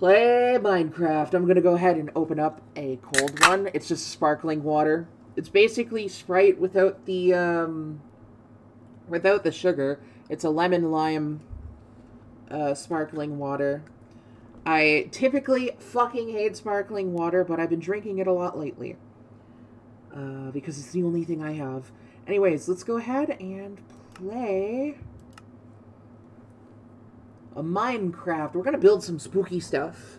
Play Minecraft. I'm gonna go ahead and open up a cold one. It's just sparkling water. It's basically Sprite without the, um, without the sugar. It's a lemon lime, uh, sparkling water. I typically fucking hate sparkling water, but I've been drinking it a lot lately. Uh, because it's the only thing I have. Anyways, let's go ahead and play a Minecraft. We're going to build some spooky stuff.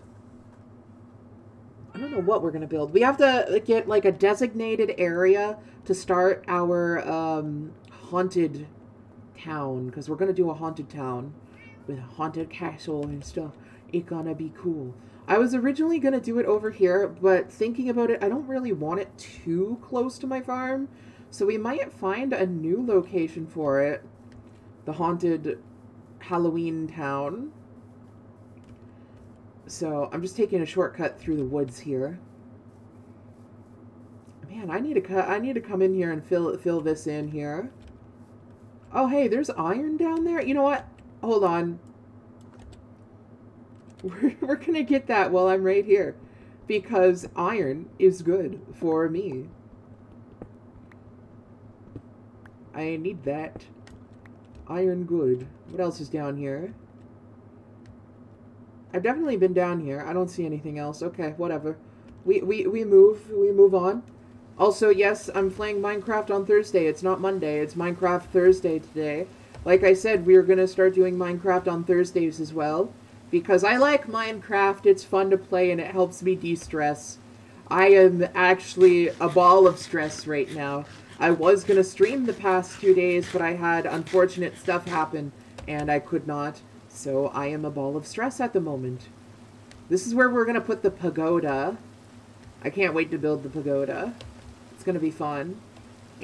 I don't know what we're going to build. We have to get, like, a designated area to start our um, haunted town. Because we're going to do a haunted town with a haunted castle and stuff. It's gonna be cool. I was originally going to do it over here, but thinking about it, I don't really want it too close to my farm. So we might find a new location for it. The haunted Halloween town. So I'm just taking a shortcut through the woods here. Man, I need to cut. I need to come in here and fill fill this in here. Oh, hey, there's iron down there. You know what? Hold on. We're, we're gonna get that while I'm right here. Because iron is good for me. I need that. Iron good. What else is down here? I've definitely been down here. I don't see anything else. Okay, whatever. We, we, we move. We move on. Also, yes, I'm playing Minecraft on Thursday. It's not Monday. It's Minecraft Thursday today. Like I said, we are going to start doing Minecraft on Thursdays as well. Because I like Minecraft. It's fun to play and it helps me de-stress. I am actually a ball of stress right now. I was going to stream the past two days, but I had unfortunate stuff happen, and I could not. So I am a ball of stress at the moment. This is where we're going to put the pagoda. I can't wait to build the pagoda. It's going to be fun.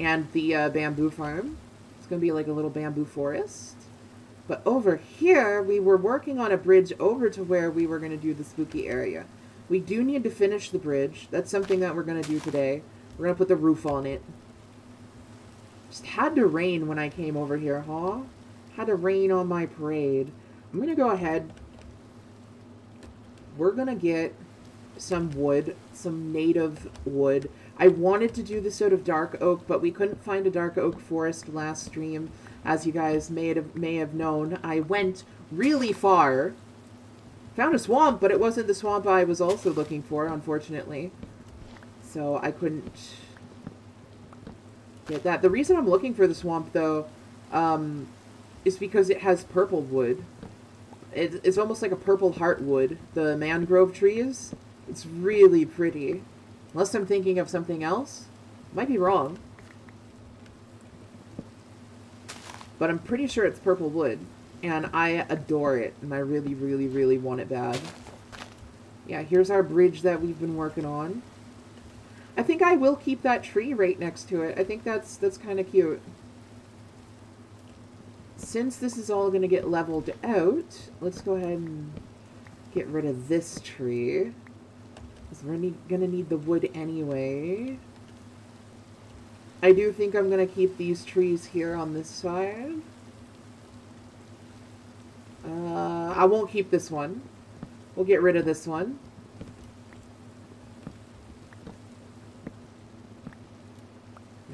And the uh, bamboo farm. It's going to be like a little bamboo forest. But over here, we were working on a bridge over to where we were going to do the spooky area. We do need to finish the bridge. That's something that we're going to do today. We're going to put the roof on it. Just had to rain when I came over here, huh? Had to rain on my parade. I'm going to go ahead. We're going to get some wood, some native wood. I wanted to do this out of dark oak, but we couldn't find a dark oak forest last stream. As you guys may have, may have known, I went really far. Found a swamp, but it wasn't the swamp I was also looking for, unfortunately. So I couldn't that. The reason I'm looking for the swamp, though, um, is because it has purple wood. It, it's almost like a purple heartwood, the mangrove trees. It's really pretty. Unless I'm thinking of something else. Might be wrong. But I'm pretty sure it's purple wood. And I adore it. And I really, really, really want it bad. Yeah, here's our bridge that we've been working on. I think I will keep that tree right next to it. I think that's that's kind of cute. Since this is all going to get leveled out, let's go ahead and get rid of this tree. Because we're going to need the wood anyway. I do think I'm going to keep these trees here on this side. Uh, I won't keep this one. We'll get rid of this one.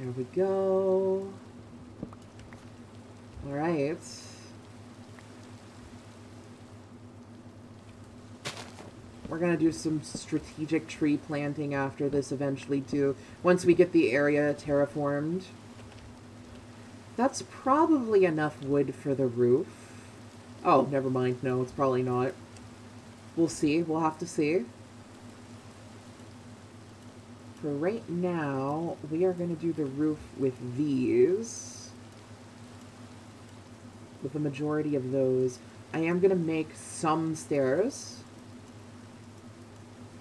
There we go. Alright. We're going to do some strategic tree planting after this eventually, too. Once we get the area terraformed. That's probably enough wood for the roof. Oh, never mind. No, it's probably not. We'll see. We'll have to see right now, we are going to do the roof with these. With the majority of those. I am going to make some stairs.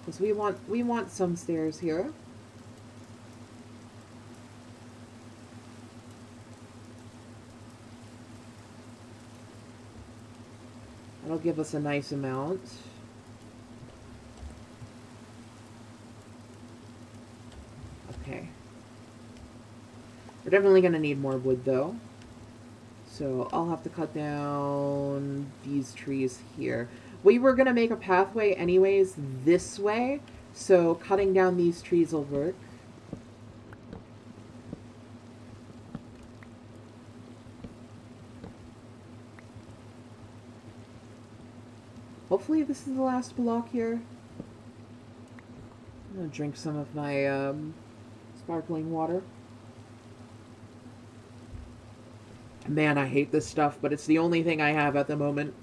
Because we want, we want some stairs here. That'll give us a nice amount. Okay. We're definitely going to need more wood, though. So I'll have to cut down these trees here. We were going to make a pathway anyways this way, so cutting down these trees will work. Hopefully this is the last block here. I'm gonna drink some of my um, sparkling water. Man, I hate this stuff, but it's the only thing I have at the moment.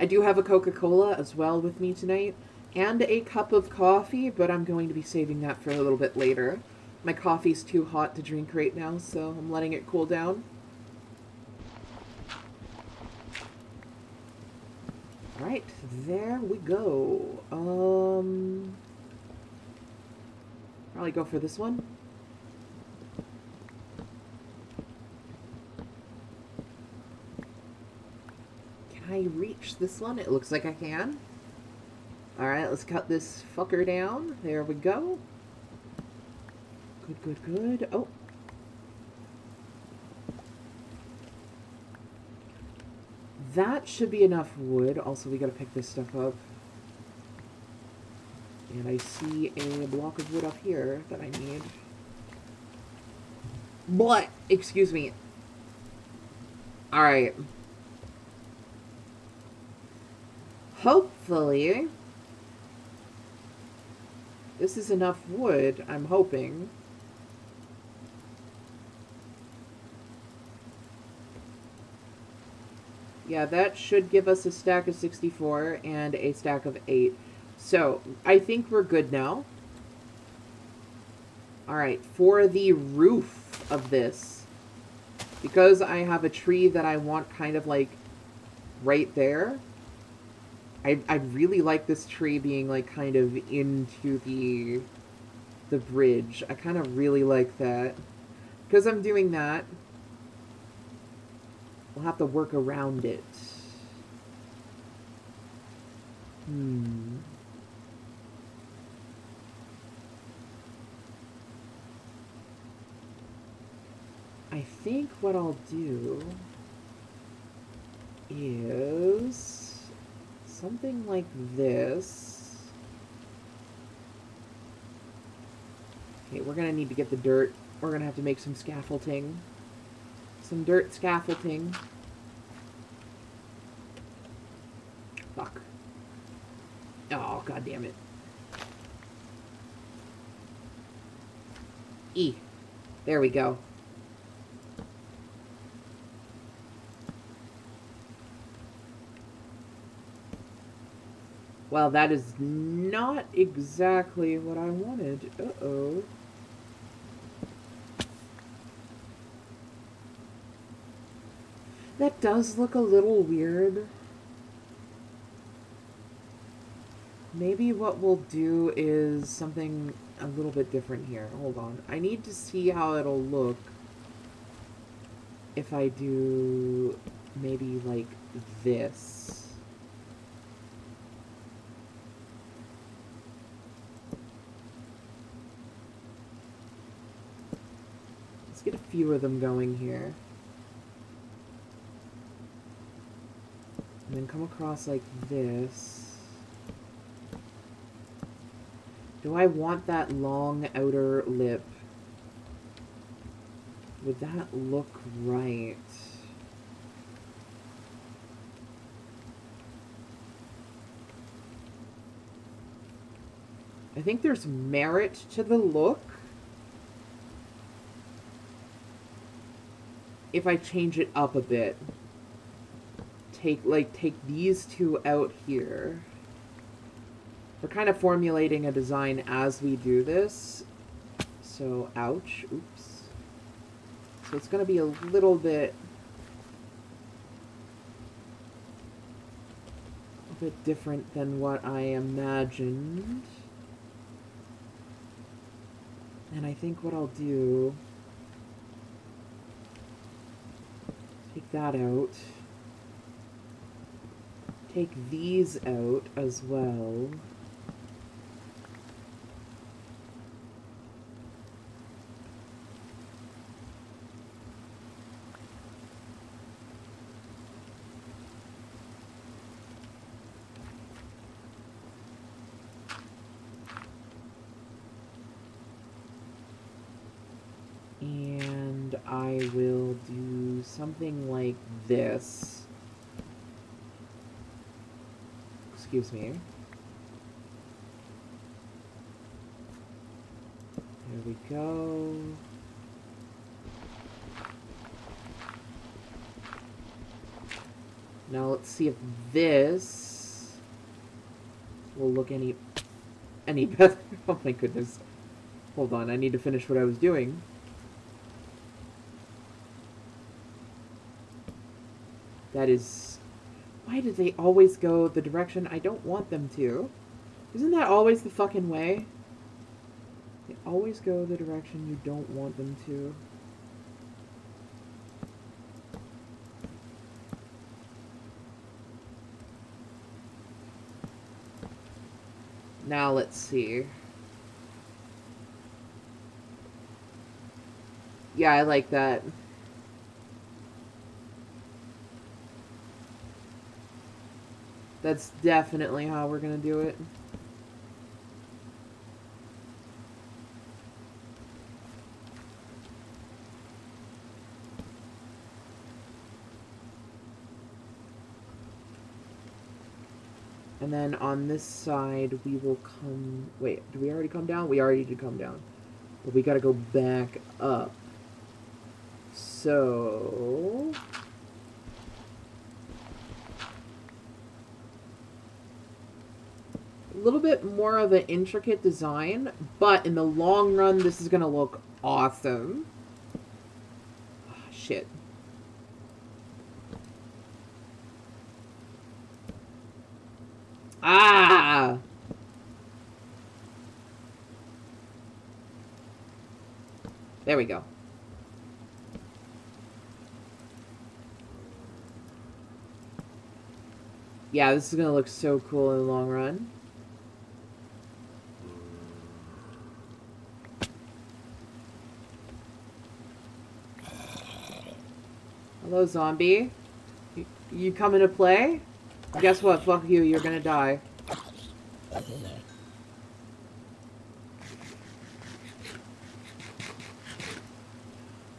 I do have a Coca-Cola as well with me tonight, and a cup of coffee, but I'm going to be saving that for a little bit later. My coffee's too hot to drink right now, so I'm letting it cool down. Right, there we go. Um, probably go for this one. I reach this one? It looks like I can. Alright, let's cut this fucker down. There we go. Good, good, good. Oh, That should be enough wood. Also, we gotta pick this stuff up. And I see a block of wood up here that I need. What? Excuse me. Alright. Hopefully, this is enough wood, I'm hoping. Yeah, that should give us a stack of 64 and a stack of 8. So, I think we're good now. Alright, for the roof of this, because I have a tree that I want kind of like right there, I, I really like this tree being like kind of into the the bridge. I kind of really like that. Because I'm doing that, We'll have to work around it. Hmm. I think what I'll do is something like this. Okay, we're gonna need to get the dirt. We're gonna have to make some scaffolding. Some dirt scaffolding. Fuck. Oh, god damn it. E. There we go. Well, that is not exactly what I wanted. Uh-oh. That does look a little weird. Maybe what we'll do is something a little bit different here. Hold on. I need to see how it'll look if I do maybe like this. Let's get a few of them going here. And then come across like this. Do I want that long outer lip? Would that look right? I think there's merit to the look. If I change it up a bit take like take these two out here. We're kind of formulating a design as we do this. So, ouch, oops. So it's going to be a little bit a bit different than what I imagined. And I think what I'll do Take that out. Take these out as well. and I will do something like this. Excuse me. There we go. Now let's see if this will look any any better. Oh my goodness. Hold on, I need to finish what I was doing. That is... Why do they always go the direction I don't want them to? Isn't that always the fucking way? They always go the direction you don't want them to. Now let's see. Yeah, I like that. That's definitely how we're gonna do it. And then on this side, we will come... Wait, do we already come down? We already did come down. But we gotta go back up. So... little bit more of an intricate design, but in the long run, this is gonna look awesome. Oh, shit. Ah! There we go. Yeah, this is going to look so cool in the long run. Hello, zombie. You, you coming to play? Guess what? Fuck you. You're gonna die.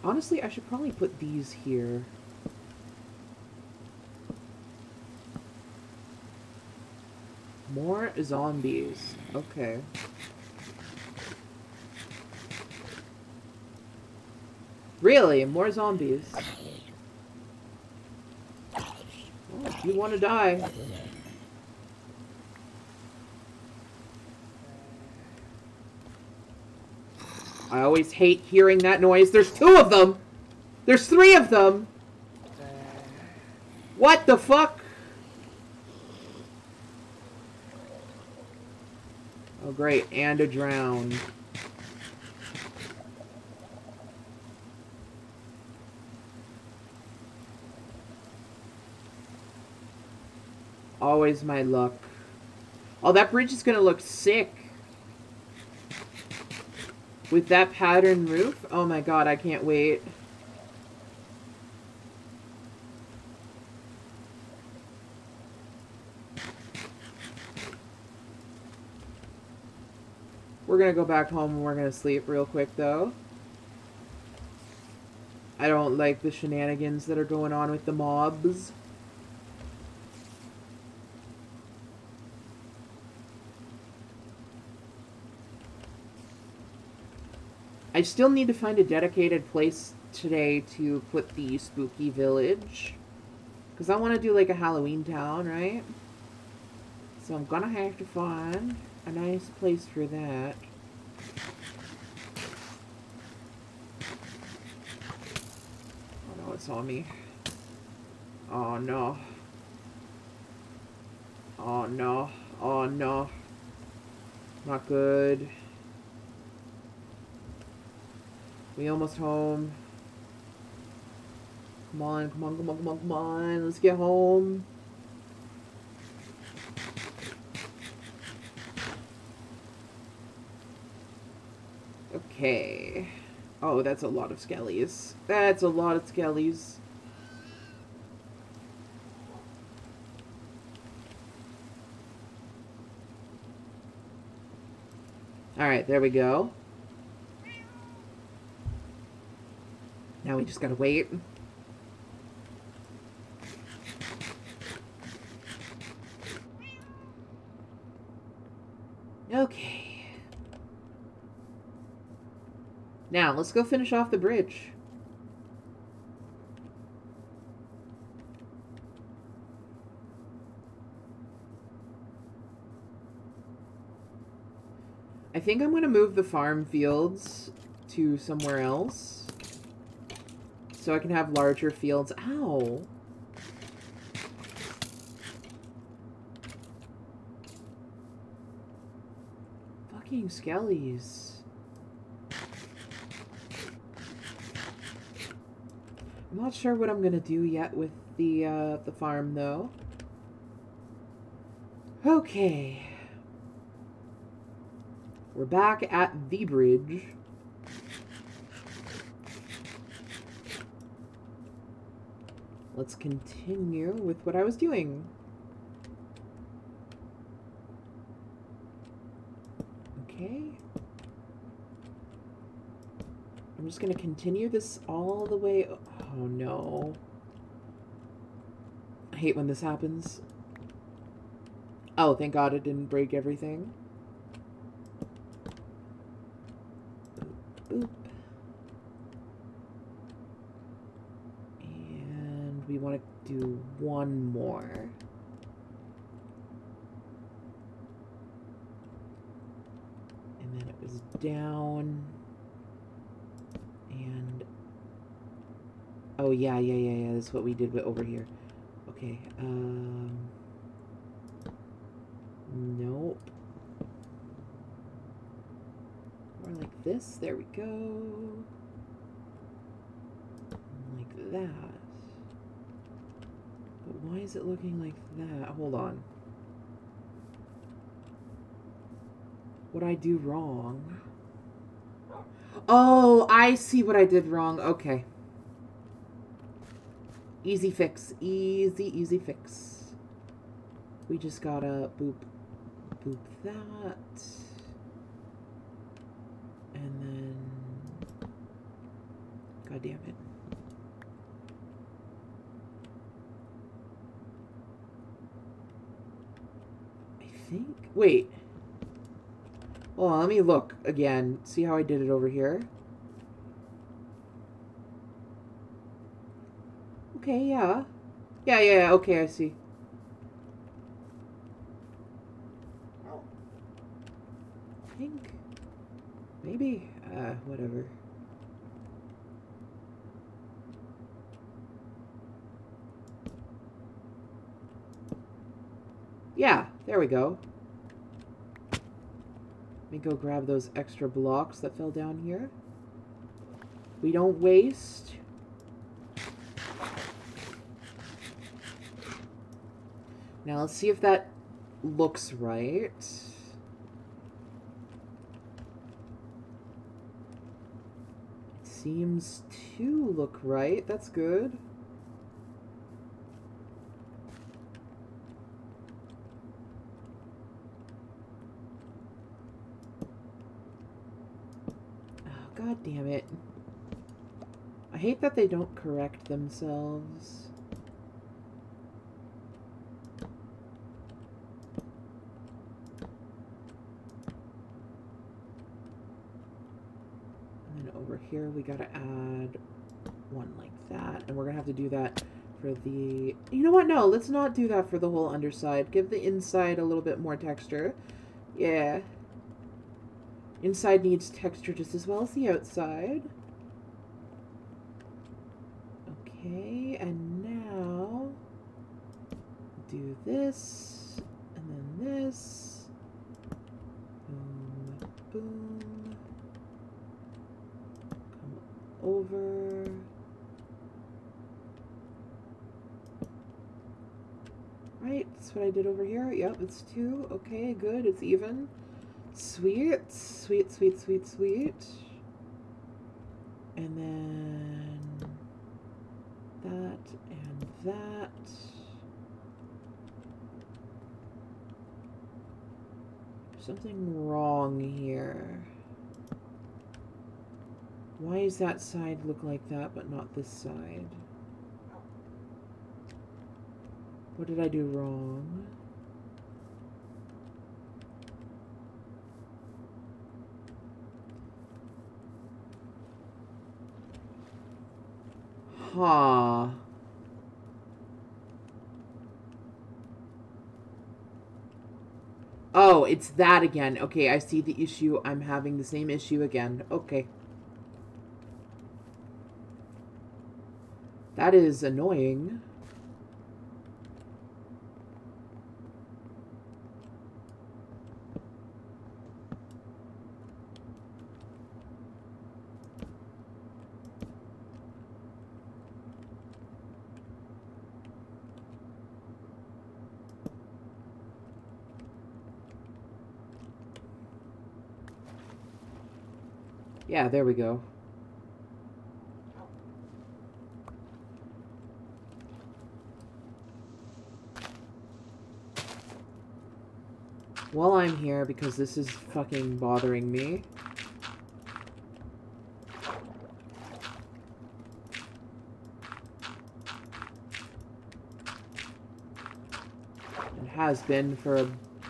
Honestly, I should probably put these here. More zombies. Okay. Really? More zombies? Oh, you want to die. I always hate hearing that noise. There's two of them! There's three of them! What the fuck? Oh great, and a drown. Always my luck. Oh, that bridge is gonna look sick. With that pattern roof? Oh my god, I can't wait. We're gonna go back home and we're gonna sleep real quick, though. I don't like the shenanigans that are going on with the mobs. I still need to find a dedicated place today to put the spooky village. Because I want to do like a Halloween town, right? So I'm gonna have to find a nice place for that. Oh no, it's on me. Oh no. Oh no. Oh no. Not good. We almost home. Come on, come on, come on, come on, come on. Let's get home. Okay. Oh, that's a lot of skellies. That's a lot of skellies. Alright, there we go. Now we just gotta wait. Okay. Now, let's go finish off the bridge. I think I'm going to move the farm fields to somewhere else. So I can have larger fields. Ow! Fucking skellies. I'm not sure what I'm to do yet with the, uh, the farm, though. Okay. We're back at the bridge. Let's continue with what I was doing. Okay. I'm just going to continue this all the way... Oh, no. I hate when this happens. Oh, thank God it didn't break everything. Boop. And we want to do one more. And then it was down. And... Oh, yeah, yeah, yeah, yeah. That's what we did over here. Okay, um... Nope. More like this. There we go. Like that. Why is it looking like that? Hold on. What I do wrong? Oh, I see what I did wrong. Okay. Easy fix. Easy, easy fix. We just gotta boop, boop that. And then... God damn it. I think... Wait. Well, let me look again. See how I did it over here? Okay, yeah. Yeah, yeah, yeah. Okay, I see. I think... Maybe? Uh, whatever. Yeah, there we go. Let me go grab those extra blocks that fell down here. We don't waste. Now let's see if that looks right. seems to look right. That's good. Oh, God damn it. I hate that they don't correct themselves. And then over here we gotta add one like that. And we're gonna have to do that for the... You know what? No, let's not do that for the whole underside. Give the inside a little bit more texture. Yeah. Inside needs texture just as well as the outside. Okay, and now do this, and then this. Boom, boom. Come over. Right, that's what I did over here. Yep, it's two. Okay, good. It's even. Sweet, sweet, sweet, sweet, sweet. And then that and that. something wrong here. Why does that side look like that, but not this side? What did I do wrong? Huh. Oh, it's that again. Okay, I see the issue. I'm having the same issue again. Okay. That is annoying. Yeah, there we go. While I'm here, because this is fucking bothering me. It has been for a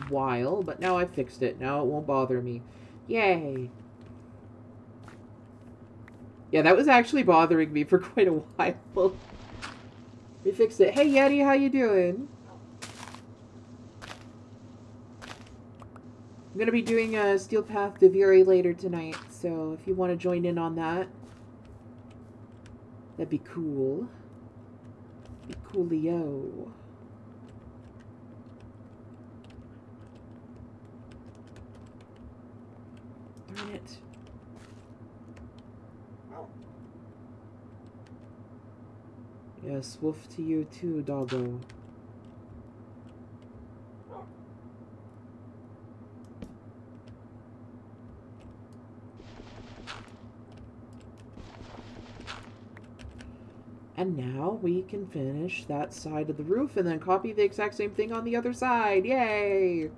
while, but now I fixed it. Now it won't bother me. Yay! Yeah, that was actually bothering me for quite a while. we fixed it. Hey, Yeti, how you doing? I'm going to be doing a Steel Path to later tonight, so if you want to join in on that, that'd be cool. Be coolio. Darn it. Yes, wolf to you too, doggo. And now we can finish that side of the roof and then copy the exact same thing on the other side. Yay!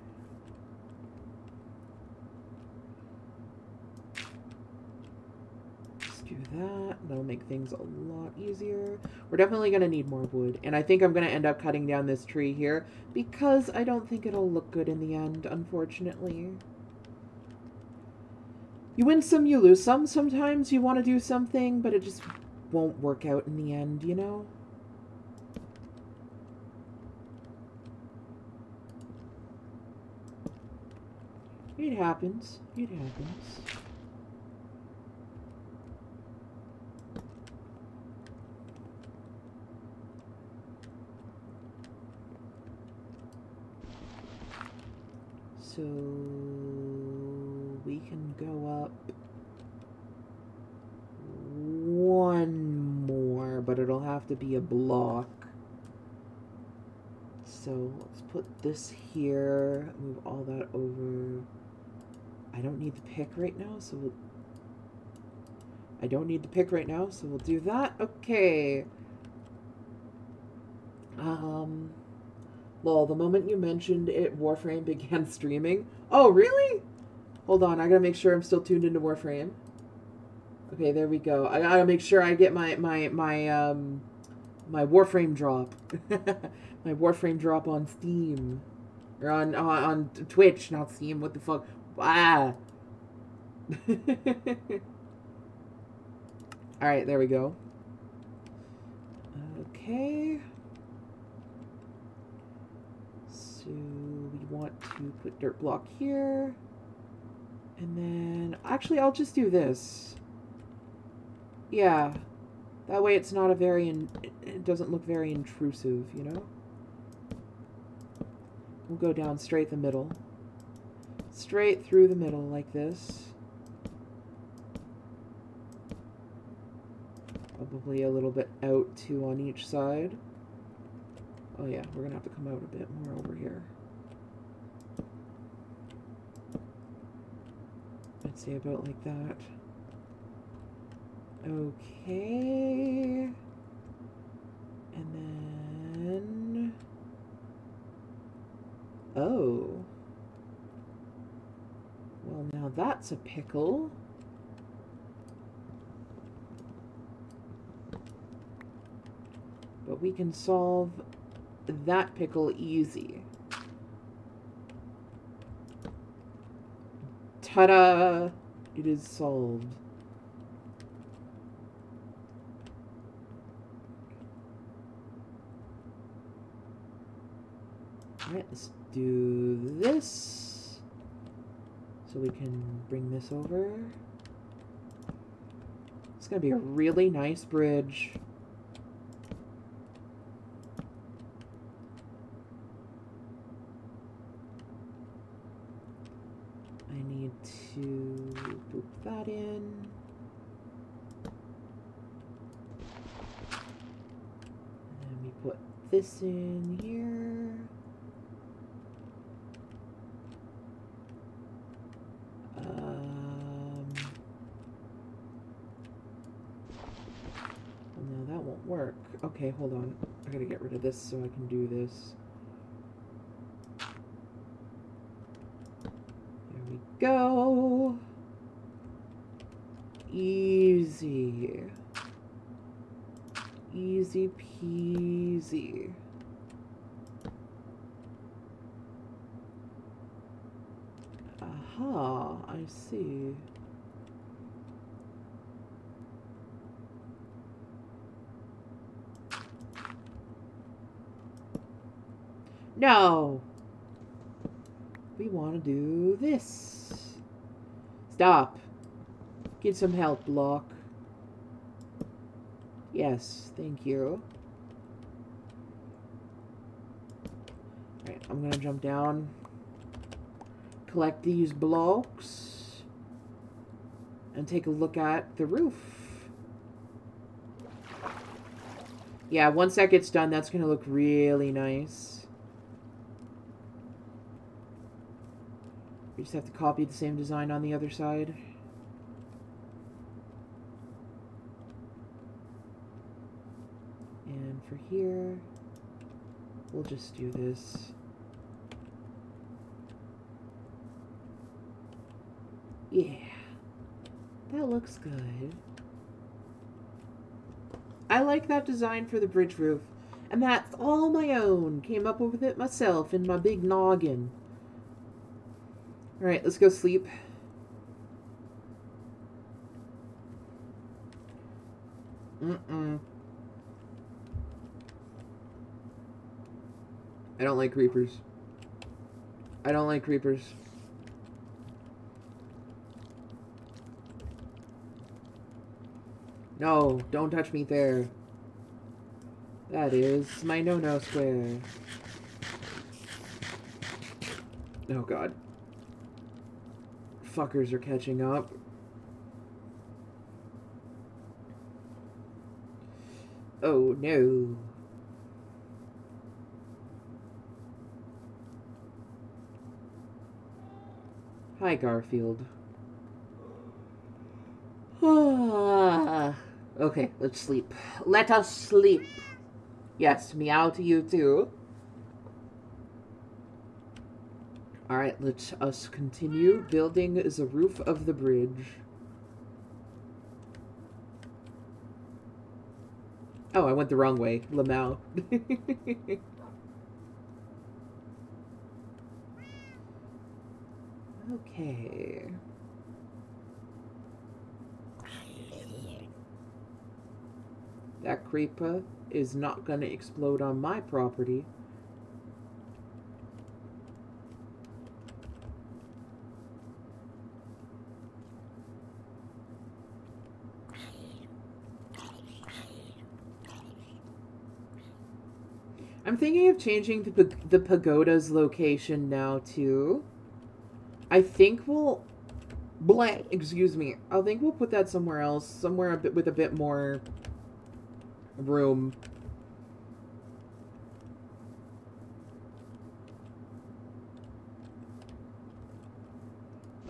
that. That'll make things a lot easier. We're definitely going to need more wood. And I think I'm going to end up cutting down this tree here because I don't think it'll look good in the end, unfortunately. You win some, you lose some. Sometimes you want to do something, but it just won't work out in the end, you know? It happens. It happens. So we can go up one more, but it'll have to be a block. So let's put this here, move all that over. I don't need the pick right now, so we'll... I don't need the pick right now, so we'll do that. Okay. Um... Lol, the moment you mentioned it, Warframe began streaming. Oh, really? Hold on, I gotta make sure I'm still tuned into Warframe. Okay, there we go. I gotta make sure I get my, my, my, um, my Warframe drop. my Warframe drop on Steam. Or on, on, on Twitch, not Steam. What the fuck? Ah! Alright, there we go. Okay. So we want to put dirt block here. And then, actually, I'll just do this. Yeah. That way it's not a very, in, it doesn't look very intrusive, you know? We'll go down straight the middle. Straight through the middle like this. Probably a little bit out too on each side. Oh yeah, we're gonna have to come out a bit more over here. Let's say about like that. Okay. And then... Oh. Well, now that's a pickle. But we can solve that pickle easy. Ta-da! It is solved. Alright, let's do this. So we can bring this over. It's gonna be a really nice bridge. I need to boop that in. And then we put this in here. Um, no, that won't work. Okay, hold on. I gotta get rid of this so I can do this. There we go. Easy. Easy peasy. Aha, I see. No! We want to do this. Stop. Get some help, Block. Yes, thank you. Alright, I'm gonna jump down collect these blocks and take a look at the roof. Yeah, once that gets done, that's to look really nice. We just have to copy the same design on the other side. And for here, we'll just do this. Yeah. That looks good. I like that design for the bridge roof. And that's all my own. Came up with it myself in my big noggin. Alright, let's go sleep. Mm-mm. I don't like creepers. I don't like creepers. No, don't touch me there. That is my no-no square. Oh god. Fuckers are catching up. Oh no. Hi, Garfield. Okay, let's sleep. Let us sleep. Yes, meow to you too. Alright, let us continue building the roof of the bridge. Oh, I went the wrong way. Lamau. okay. That creeper is not going to explode on my property. I'm thinking of changing the, the pagoda's location now, too. I think we'll... Blank, excuse me. I think we'll put that somewhere else. Somewhere a bit with a bit more room.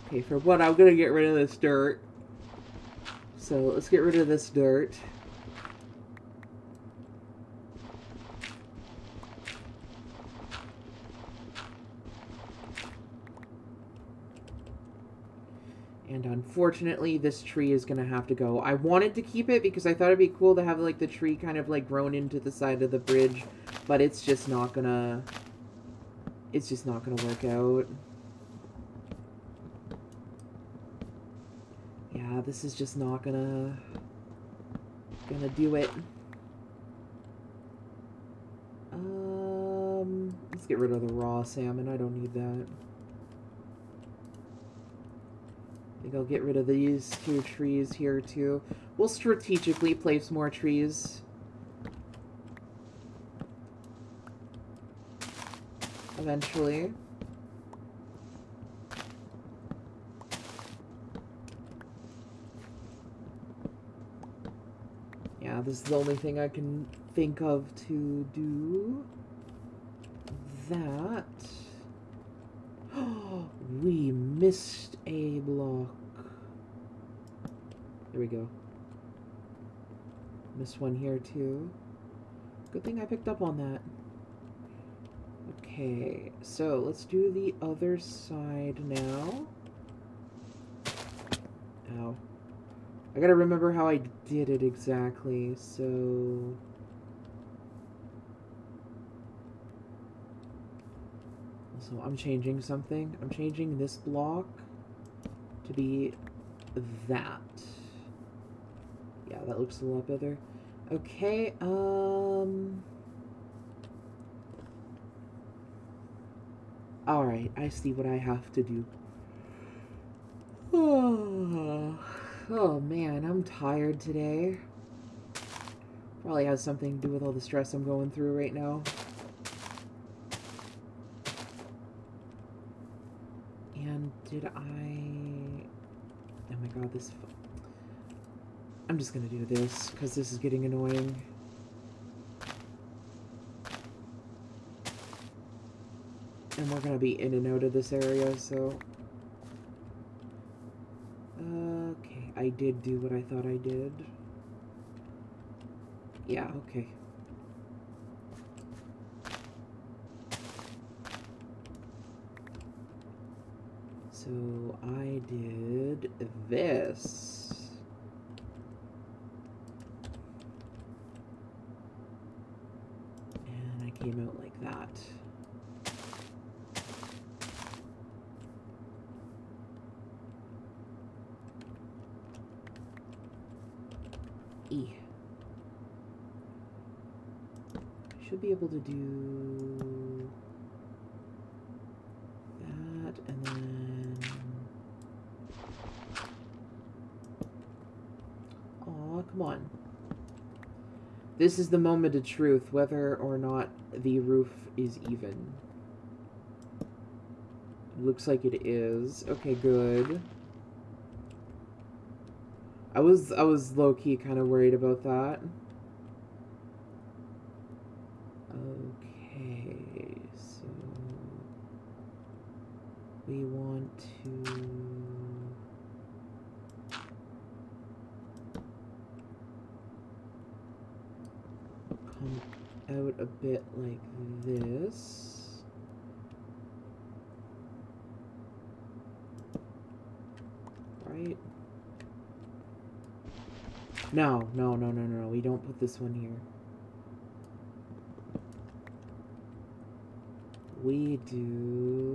Okay, for what, I'm gonna get rid of this dirt. So, let's get rid of this dirt. And unfortunately, this tree is going to have to go. I wanted to keep it because I thought it'd be cool to have, like, the tree kind of, like, grown into the side of the bridge. But it's just not going to... It's just not going to work out. Yeah, this is just not going to... Gonna do it. Um, let's get rid of the raw salmon. I don't need that. I'll get rid of these two trees here too. We'll strategically place more trees. Eventually. Yeah, this is the only thing I can think of to do. That. we missed a block. There we go. This one here too. Good thing I picked up on that. Okay, so let's do the other side now. Ow. I gotta remember how I did it exactly, so... So I'm changing something. I'm changing this block to be that. That looks a lot better. Okay, um... Alright, I see what I have to do. Oh. Oh man, I'm tired today. Probably has something to do with all the stress I'm going through right now. And did I... Oh my god, this... I'm just gonna do this, because this is getting annoying. And we're gonna be in and out of this area, so... Okay, I did do what I thought I did. Yeah, okay. So I did this. And I came out like that. E. Should be able to do that and then Aw, come on. This is the moment of truth, whether or not the roof is even. Looks like it is. Okay, good. I was I was low key kind of worried about that. Okay, so we want to come out a bit like this. Right? No, no, no, no, no. We don't put this one here. We do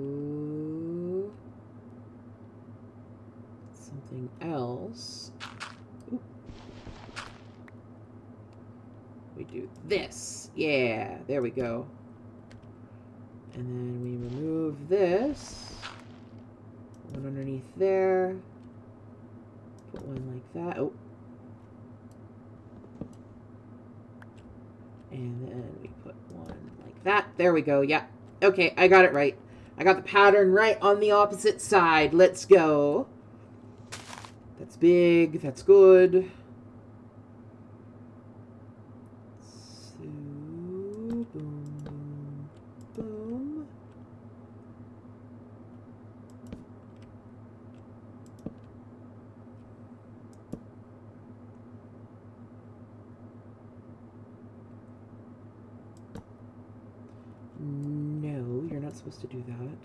something else. We do this. Yeah, there we go. And then we remove this. One underneath there. Put one like that. Oh. And then we put one like that. There we go. Yeah. Okay, I got it right. I got the pattern right on the opposite side. Let's go. That's big. That's good. supposed to do that.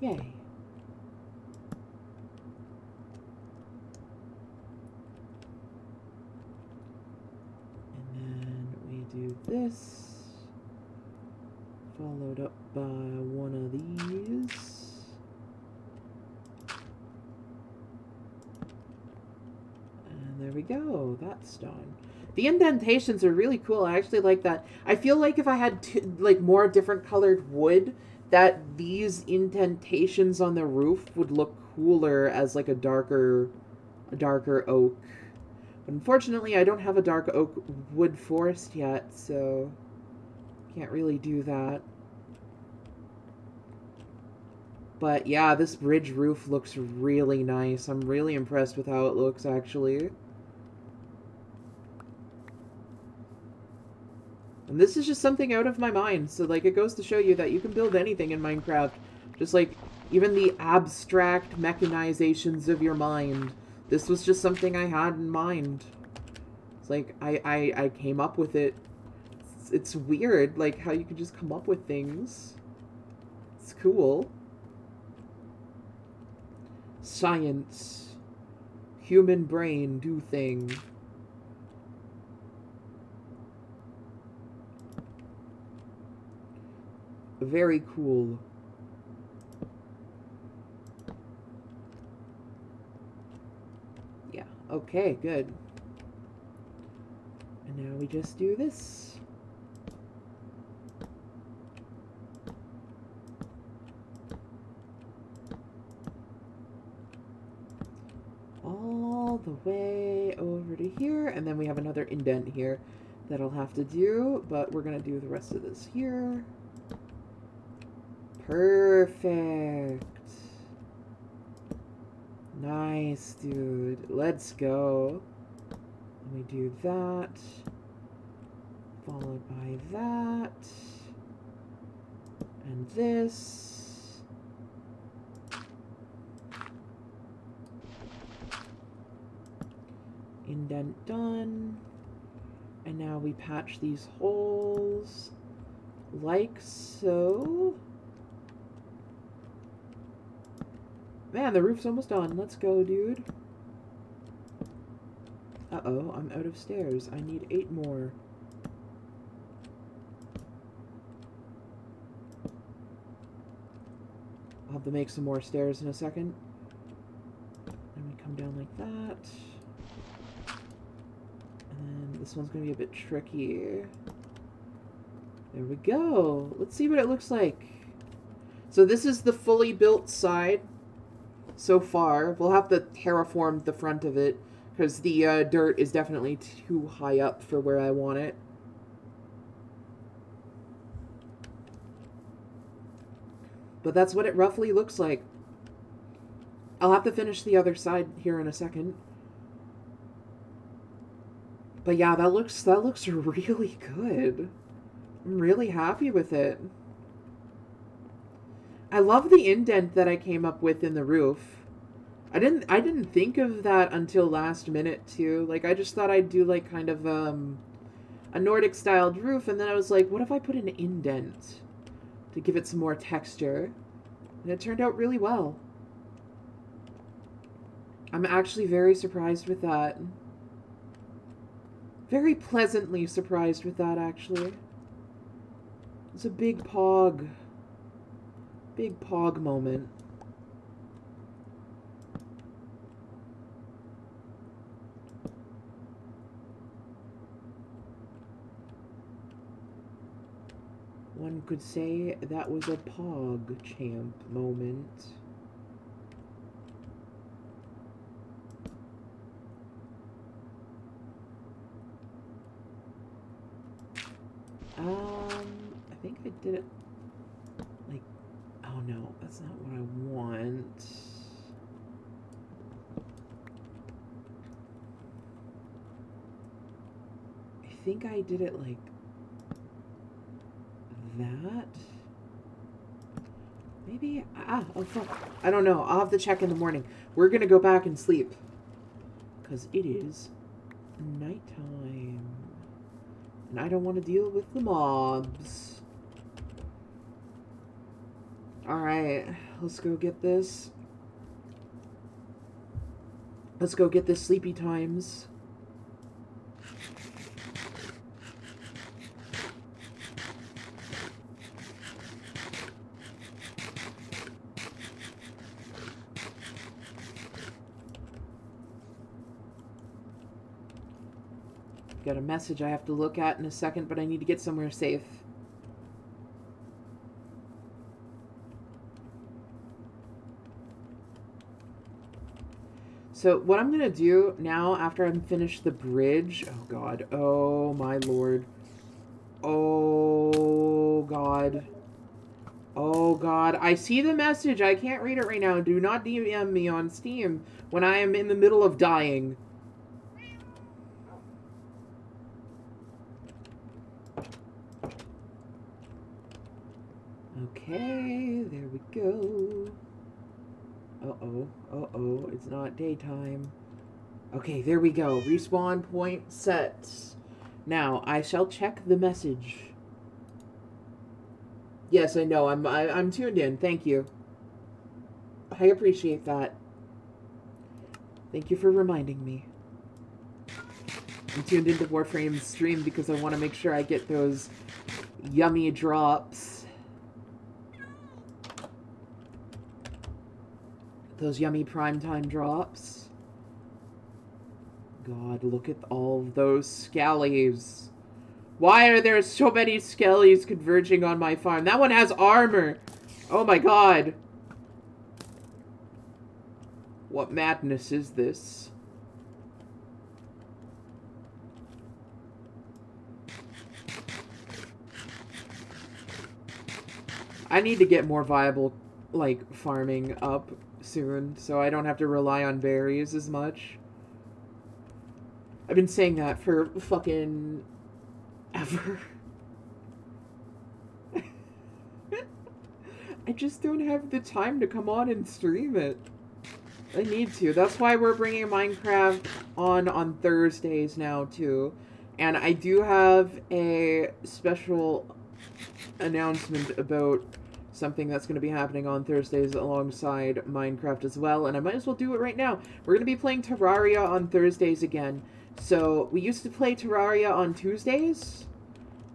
Yay. do this. Followed up by one of these. And there we go. That's done. The indentations are really cool. I actually like that. I feel like if I had two, like more different colored wood, that these indentations on the roof would look cooler as like a darker, a darker oak. But unfortunately, I don't have a dark oak wood forest yet, so can't really do that. But yeah, this bridge roof looks really nice. I'm really impressed with how it looks, actually. And this is just something out of my mind. So, like, it goes to show you that you can build anything in Minecraft. Just, like, even the abstract mechanizations of your mind. This was just something I had in mind. It's like, I, I, I came up with it. It's, it's weird, like, how you can just come up with things. It's cool. Science. Human brain do thing. Very cool. Yeah, okay, good. And now we just do this. All the way over to here, and then we have another indent here that I'll have to do, but we're going to do the rest of this here. Perfect. Nice, dude. Let's go. Let me do that. Followed by that. And this. Indent done. And now we patch these holes like so. Man, the roof's almost done. Let's go, dude. Uh-oh, I'm out of stairs. I need eight more. I'll have to make some more stairs in a second. Then we come down like that. And then this one's going to be a bit tricky. There we go. Let's see what it looks like. So this is the fully built side so far. We'll have to terraform the front of it because the uh, dirt is definitely too high up for where I want it. But that's what it roughly looks like. I'll have to finish the other side here in a second. But yeah, that looks that looks really good. I'm really happy with it. I love the indent that I came up with in the roof. I didn't I didn't think of that until last minute too. Like I just thought I'd do like kind of um a Nordic styled roof and then I was like, what if I put an indent to give it some more texture? And it turned out really well. I'm actually very surprised with that. Very pleasantly surprised with that actually. It's a big pog. Big pog moment. One could say that was a pog champ moment. Um, I think I did it no, that's not what I want. I think I did it like that. Maybe, ah, oh fuck. I don't know. I'll have to check in the morning. We're gonna go back and sleep. Because it is nighttime. And I don't want to deal with the mobs. All right, let's go get this. Let's go get this Sleepy Times. Got a message I have to look at in a second, but I need to get somewhere safe. So what I'm going to do now after I'm finished the bridge... Oh, God. Oh, my lord. Oh, God. Oh, God. I see the message. I can't read it right now. Do not DM me on Steam when I am in the middle of dying. Okay, there we go. Uh-oh, uh-oh, it's not daytime. Okay, there we go. Respawn point set. Now, I shall check the message. Yes, I know. I'm I, am i am tuned in. Thank you. I appreciate that. Thank you for reminding me. I'm tuned into Warframe's stream because I want to make sure I get those yummy drops. Those yummy primetime drops. God, look at all those skellies. Why are there so many skellies converging on my farm? That one has armor. Oh my god. What madness is this? I need to get more viable, like, farming up soon, so I don't have to rely on berries as much. I've been saying that for fucking ever. I just don't have the time to come on and stream it. I need to. That's why we're bringing Minecraft on on Thursdays now, too. And I do have a special announcement about something that's going to be happening on Thursdays alongside Minecraft as well, and I might as well do it right now. We're going to be playing Terraria on Thursdays again. So, we used to play Terraria on Tuesdays,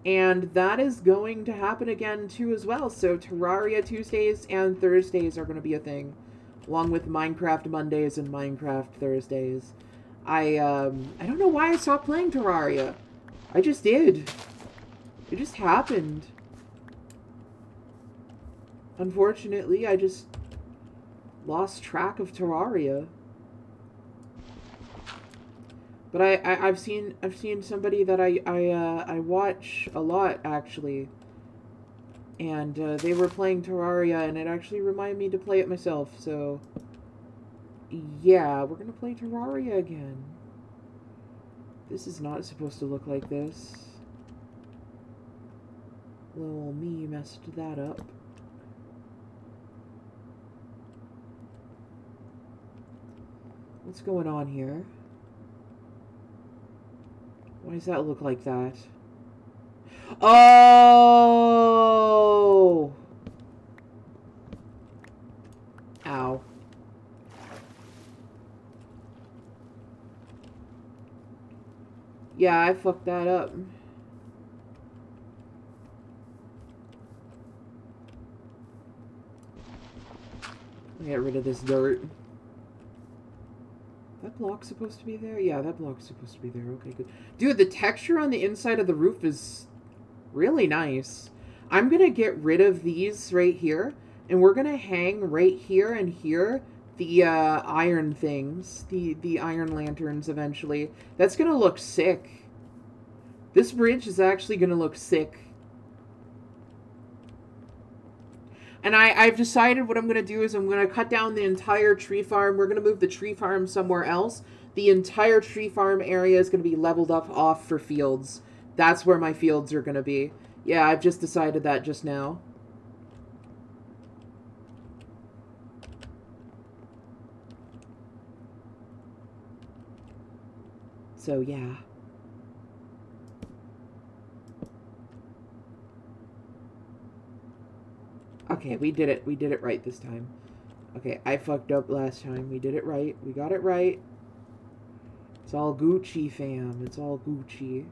and that is going to happen again too as well. So, Terraria Tuesdays and Thursdays are going to be a thing, along with Minecraft Mondays and Minecraft Thursdays. I, um, I don't know why I stopped playing Terraria. I just did. It just happened. Unfortunately, I just lost track of Terraria. But I, I have seen I've seen somebody that I I uh, I watch a lot actually, and uh, they were playing Terraria, and it actually reminded me to play it myself. So yeah, we're gonna play Terraria again. This is not supposed to look like this. Little me messed that up. What's going on here? Why does that look like that? Oh! Ow. Yeah, I fucked that up. Get rid of this dirt. That block's supposed to be there? Yeah, that block's supposed to be there. Okay, good. Dude, the texture on the inside of the roof is really nice. I'm going to get rid of these right here. And we're going to hang right here and here the uh, iron things. The, the iron lanterns eventually. That's going to look sick. This bridge is actually going to look sick. And I, I've decided what I'm going to do is I'm going to cut down the entire tree farm. We're going to move the tree farm somewhere else. The entire tree farm area is going to be leveled up off for fields. That's where my fields are going to be. Yeah, I've just decided that just now. So, yeah. Okay, we did it. We did it right this time. Okay, I fucked up last time. We did it right. We got it right. It's all Gucci, fam. It's all Gucci.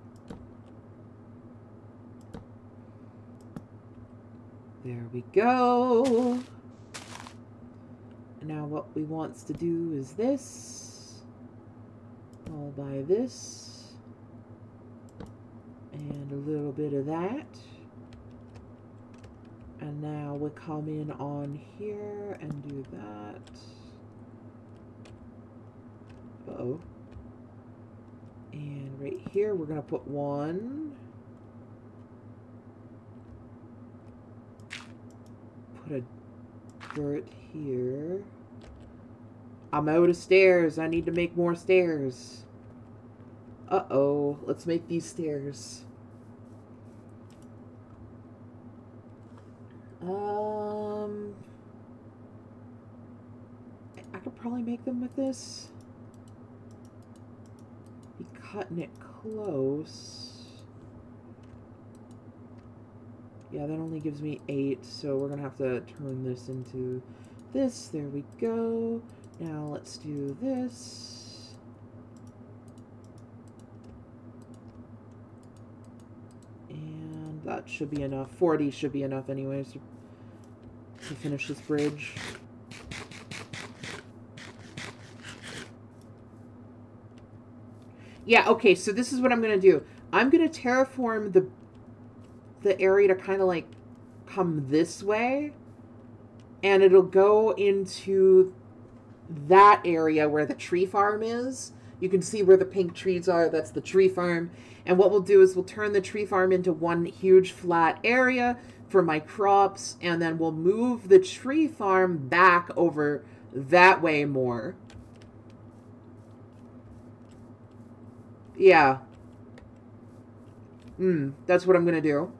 There we go. Now what we wants to do is this. I'll buy this. And a little bit of that. And now we come in on here and do that. Uh oh And right here, we're going to put one. Put a dirt here. I'm out of stairs. I need to make more stairs. Uh-oh. Let's make these stairs. Um... I could probably make them with this. Be cutting it close. Yeah, that only gives me eight, so we're gonna have to turn this into this. There we go. Now let's do this. And that should be enough. 40 should be enough anyways to, to finish this bridge. Yeah, okay, so this is what I'm going to do. I'm going to terraform the the area to kind of like come this way and it'll go into that area where the tree farm is. You can see where the pink trees are. That's the tree farm. And what we'll do is we'll turn the tree farm into one huge flat area for my crops. And then we'll move the tree farm back over that way more. Yeah. Hmm, that's what I'm going to do.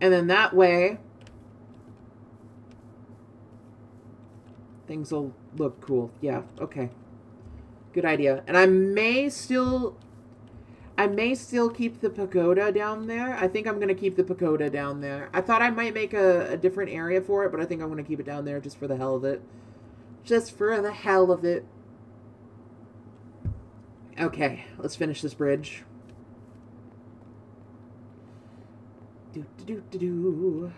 And then that way, things will look cool. Yeah, okay. Good idea. And I may still... I may still keep the pagoda down there. I think I'm going to keep the pagoda down there. I thought I might make a, a different area for it, but I think I'm going to keep it down there just for the hell of it. Just for the hell of it. Okay, let's finish this bridge. Do do do do do.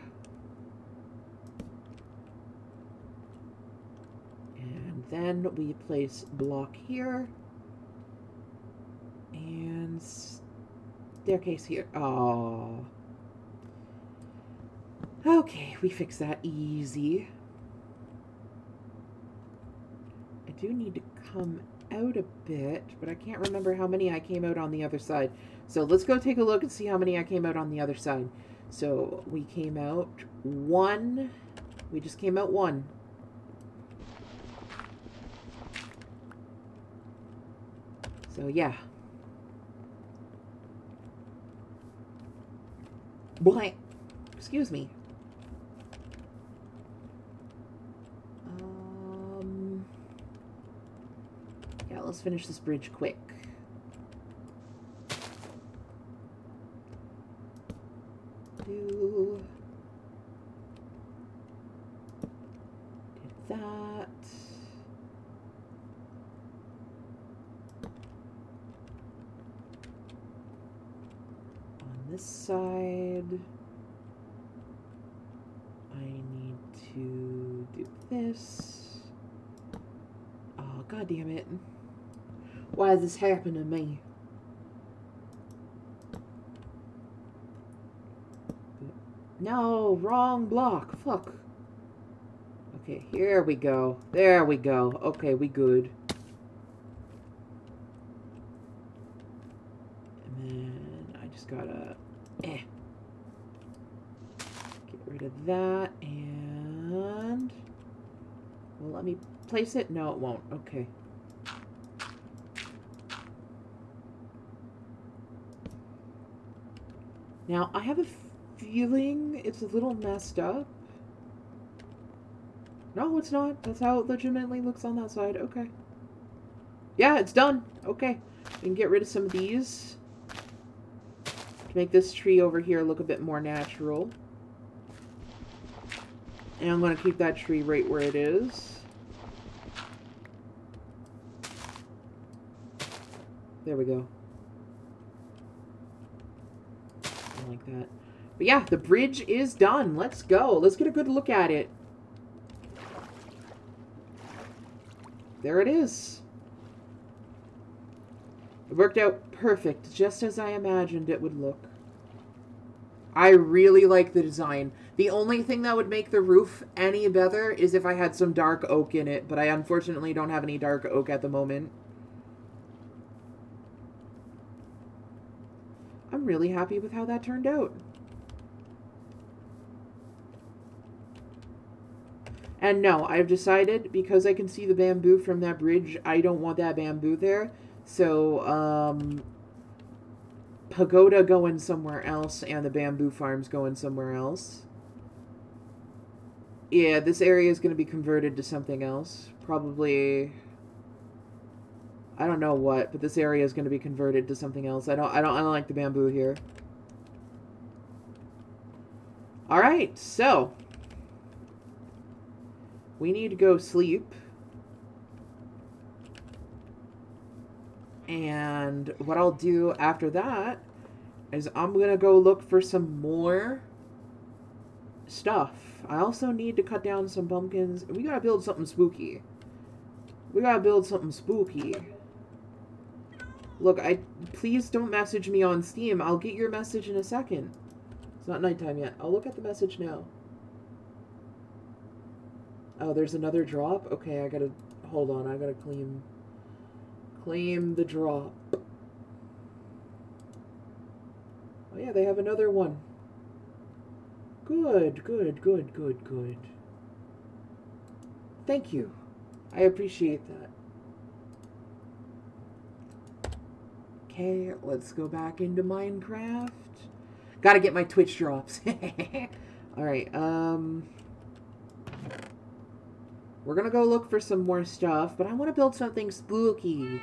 Then we place block here. And staircase here. Oh. Okay, we fix that easy. I do need to come out a bit, but I can't remember how many I came out on the other side. So let's go take a look and see how many I came out on the other side. So we came out one. We just came out one. So, yeah. Boy, excuse me. Um, yeah, let's finish this bridge quick. Do... Did that. this side, I need to do this. Oh, god damn it. Why does this happen to me? No, wrong block. Fuck. Okay, here we go. There we go. Okay, we good. And then I just gotta Eh. Get rid of that and... Well, let me place it? No, it won't. Okay. Now, I have a feeling it's a little messed up. No, it's not. That's how it legitimately looks on that side. Okay. Yeah, it's done. Okay. We can get rid of some of these To make this tree over here look a bit more natural. And I'm going to keep that tree right where it is. There we go. I like that. But yeah, the bridge is done. Let's go. Let's get a good look at it. There it is. It worked out perfect, just as I imagined it would look. I really like the design. The only thing that would make the roof any better is if I had some dark oak in it, but I unfortunately don't have any dark oak at the moment. I'm really happy with how that turned out. And no, I've decided, because I can see the bamboo from that bridge, I don't want that bamboo there. So, um, pagoda going somewhere else and the bamboo farms going somewhere else. Yeah, this area is going to be converted to something else. Probably I don't know what, but this area is going to be converted to something else. I don't I don't I don't like the bamboo here. All right, so we need to go sleep. And what I'll do after that is I'm going to go look for some more stuff. I also need to cut down some pumpkins. We got to build something spooky. We got to build something spooky. Look, I please don't message me on Steam. I'll get your message in a second. It's not nighttime yet. I'll look at the message now. Oh, there's another drop? Okay, I gotta... Hold on, I gotta claim... Claim the drop. Oh yeah, they have another one. Good, good, good, good, good. Thank you. I appreciate that. Okay, let's go back into Minecraft. Gotta get my Twitch drops. Alright, um... We're gonna go look for some more stuff, but I want to build something spooky.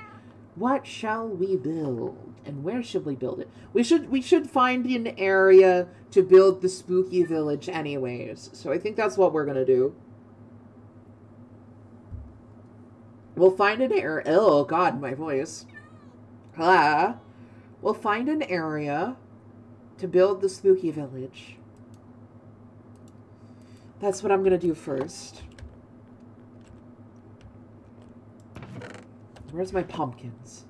What shall we build? And where should we build it? We should we should find an area to build the spooky village anyways. So I think that's what we're gonna do. We'll find an area. Oh god, my voice. Ah. We'll find an area to build the spooky village. That's what I'm gonna do first. Where's my pumpkins?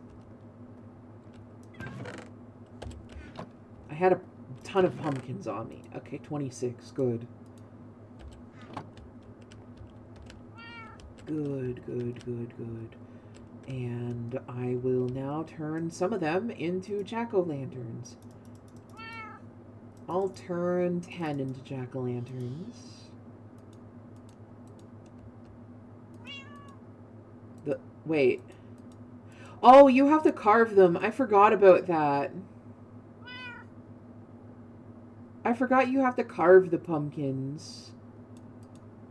I had a ton of pumpkins on me. Okay, 26. Good. Good, good, good, good. And I will now turn some of them into jack-o'-lanterns. I'll turn 10 into jack-o'-lanterns. The... Wait. Oh, you have to carve them. I forgot about that. I forgot you have to carve the pumpkins.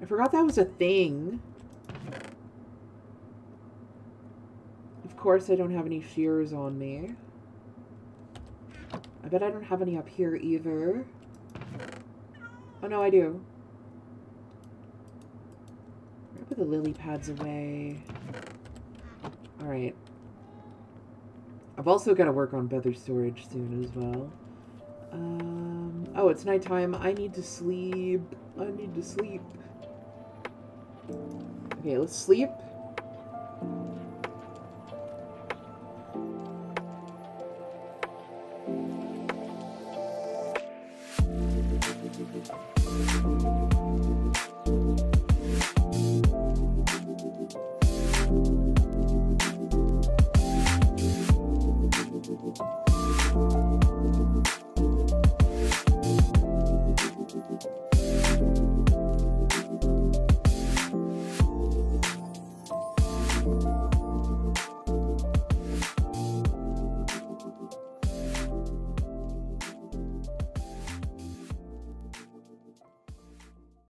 I forgot that was a thing. Course I don't have any shears on me. I bet I don't have any up here either. Oh no, I do. Put the lily pads away. Alright. I've also got to work on better storage soon as well. Um, oh, it's nighttime. I need to sleep. I need to sleep. Okay, let's sleep.